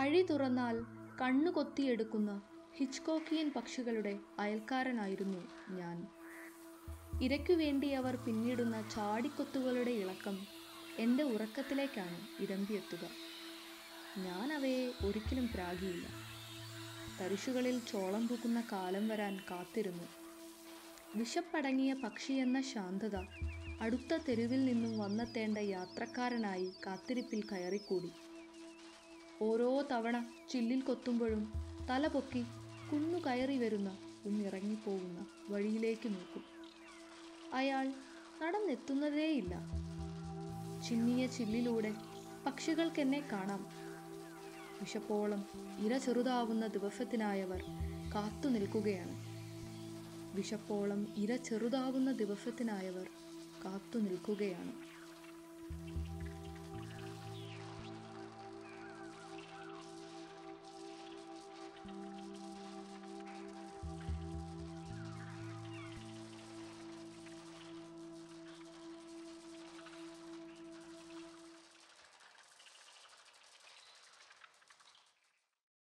വഴി തുറന്നാൽ കണ്ണു കൊത്തിയെടുക്കുന്ന ഹിച്ച്കോക്കിയൻ പക്ഷികളുടെ അയൽക്കാരനായിരുന്നു ഞാൻ. ഇരയ്ക്കു വേണ്ടി അവർ പിന്നിടുന്ന ചാടിക്കൊത്തുകളുടെ ഇളക്കം എന്റെ ഉറക്കത്തിലേക്കാണ് ഇരമ്പിയെത്തുക. ഞാൻ അവയെ ഒരിക്കലും പ്രാഗിയില്ല. തരിശുകളിൽ ചോളം പൂക്കുന്ന കാലം വരാൻ കാത്തിരുന്നു. വിശപ്പടങ്ങിയ പക്ഷിയെന്ന ശാന്തത അടുത്ത തെരുവിൽ നിന്നും വന്നെത്തേണ്ട യാത്രക്കാരനായി കാത്തിരിപ്പിൽ കയറിക്കൂടി. ഓരോ തവണ ചില്ലിൽ കൊത്തുമ്പോഴും തല പൊക്കി കുന്നു കയറി വരുന്ന ഒന്നിറങ്ങിപ്പോകുന്ന വഴിയിലേക്ക് നോക്കും. അയാൾ നടന്നെത്തുന്നതേയില്ല. ചിന്നിയ ചില്ലിലൂടെ പക്ഷികൾക്കെന്നെ കാണാം. വിശപ്പോളം ഇര ചെറുതാവുന്ന ദിവസത്തിനായവർ കാത്തു നിൽക്കുകയാണ്. വിശപ്പോളം ഇര ചെറുതാവുന്ന ദിവസത്തിനായവർ കാത്തു നിൽക്കുകയാണ്.